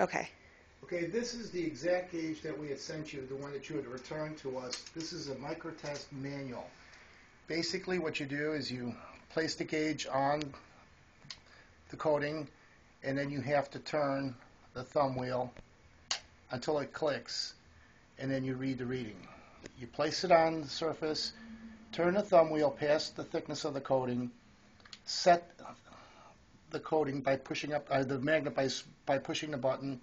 Okay. Okay, this is the exact gauge that we had sent you, the one that you had returned to us. This is a MikroTest manual. Basically, what you do is you place the gauge on the coating, and then you have to turn the thumb wheel until it clicks, and then you read the reading. You place it on the surface, turn the thumb wheel past the thickness of the coating, set the coating by pushing up uh, the magnet by, by pushing the button,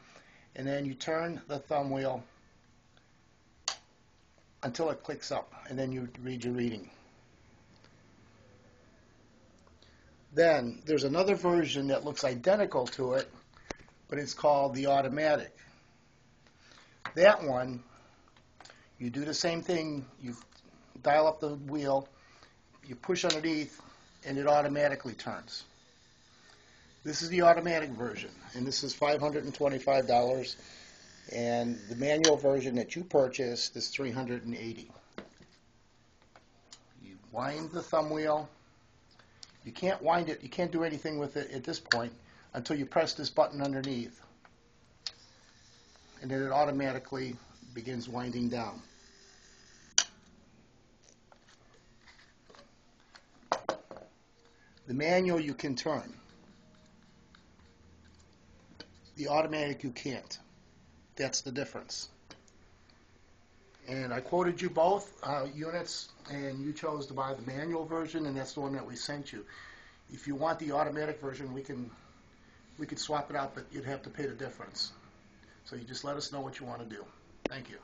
and then you turn the thumb wheel until it clicks up, and then you read your reading. Then there's another version that looks identical to it, but it's called the automatic. That one, you do the same thing. You dial up the wheel, you push underneath, and it automatically turns. This is the automatic version, and this is $525. And the manual version that you purchased is 380. You wind the thumb wheel. You can't wind it, you can't do anything with it at this point until you press this button underneath. And then it automatically begins winding down. The manual you can turn. The automatic you can't. That's the difference. And I quoted you both uh, units, and you chose to buy the manual version, and that's the one that we sent you. If you want the automatic version, we can we could swap it out, but you'd have to pay the difference. So you just let us know what you want to do. Thank you.